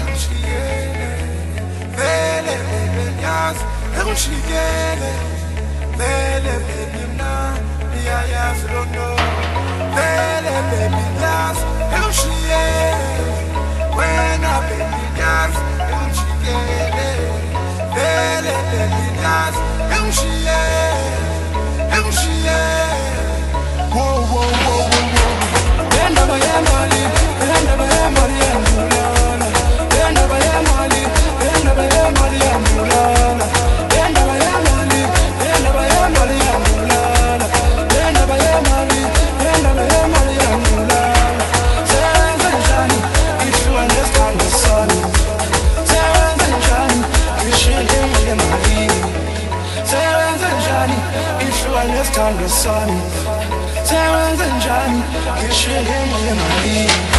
ekushiyele vele baby ngiyazi ekushiyele vele baby mna niyayazi loo nto vele baby ngiyazi ekushiyele wena baby ngiyazi ekujikele vele baby ngiyazi ekushiyele ekushiyele Whoa, whoa, whoa, whoa, whoa. Then I'm a young it's kinda sunny Diamonds and Johnny You should hear me in my ears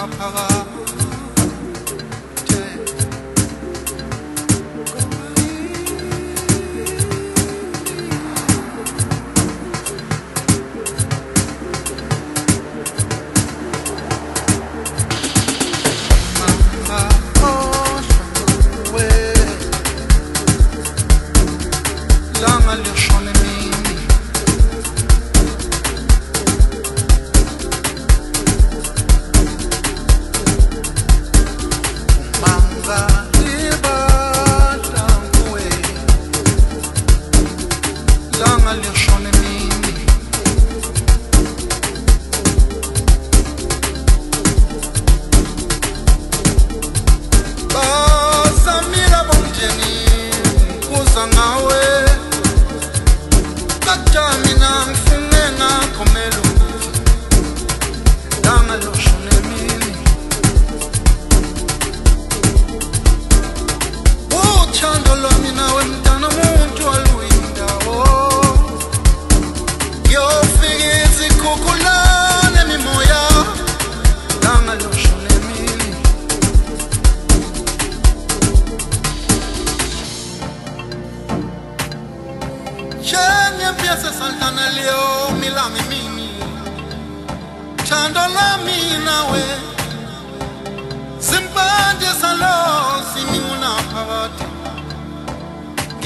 simingunaphakade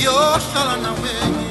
ngiyohlala nawe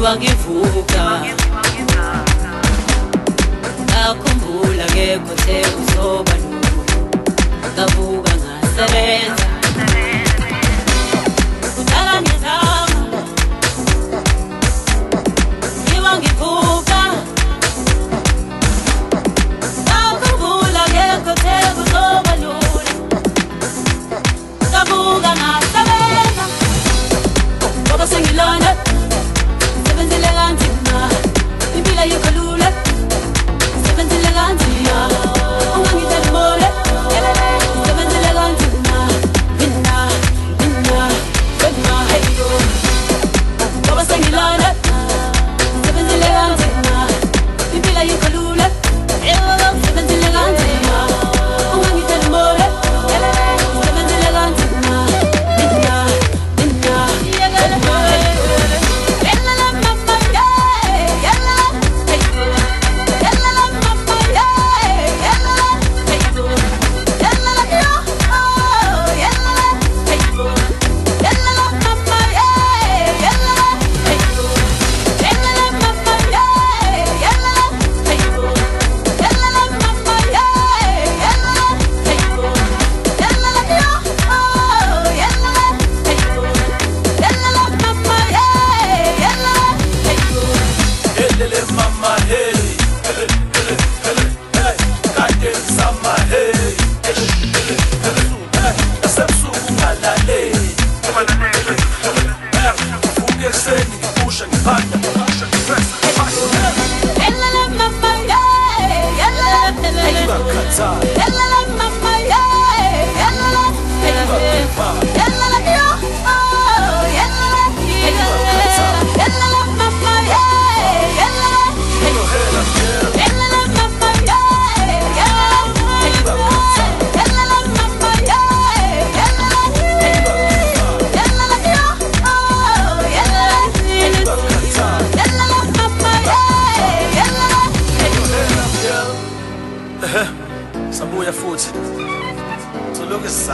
ngathiwa ngivuka ngakhumbula kekho sekuzoba ngavuka ngasebenza. Kudala ngizama. Ngiwa ngivuka ngakhumbula kekho sekuzoba lula ngavuka ngasebenza. Ngoba sengilona ولا يخلو لك سيقنت الغادية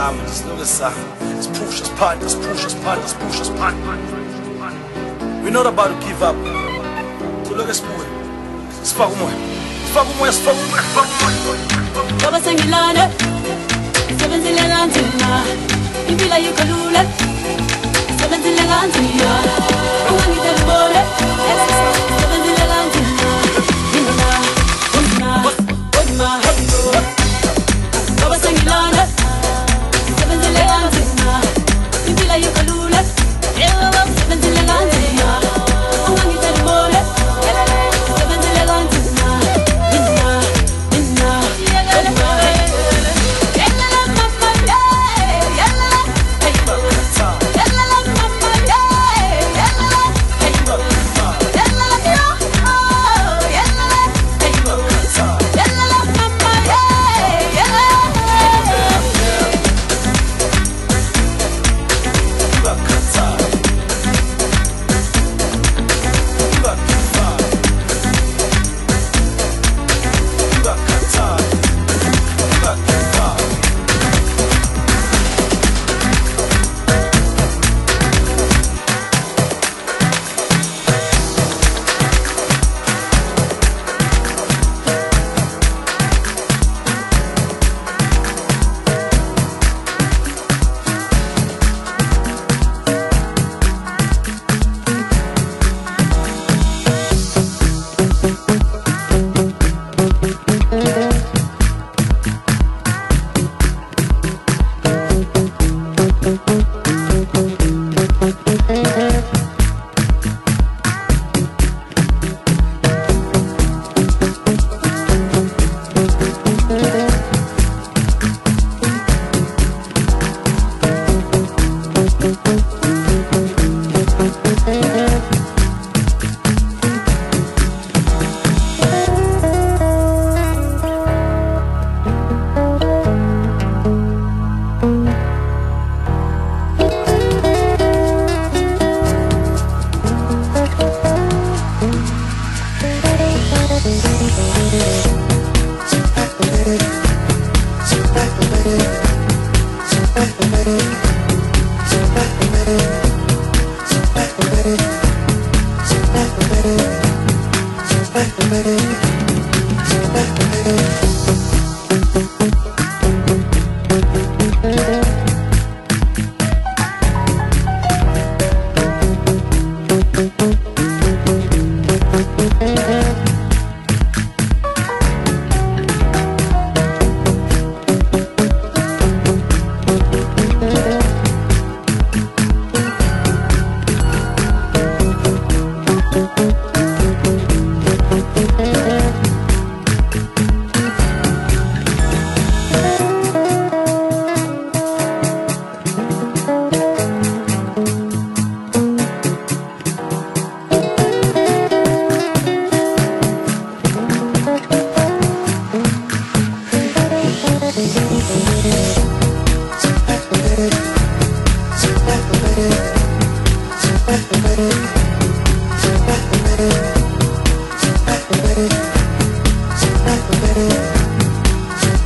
Siloke sizama siloke sizama Siphusha siphanda siphusha siphanda siphusha siphanda We're not about to give up. Siloke sibuya Sifaka umoya Sifaka umoya sifaka umoya sifaka umoya ngoba sengilana sebenzile kanzima impilo ayikho lula sebenzile kanzima ungangitsheli mole sebenzile kanzima mina mina wena heyo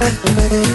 Thank